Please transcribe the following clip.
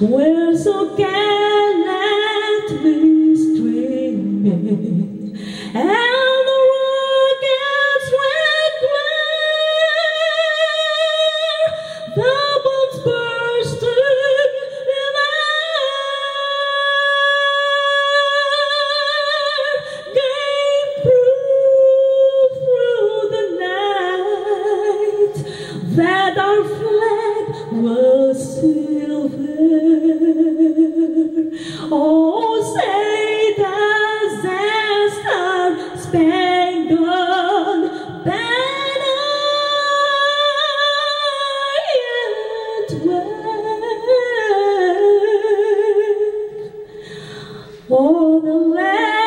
Well, so can let me streaming And the rockets went where The bombs burst in air. Came through, through the night. That our flag was seen for the land.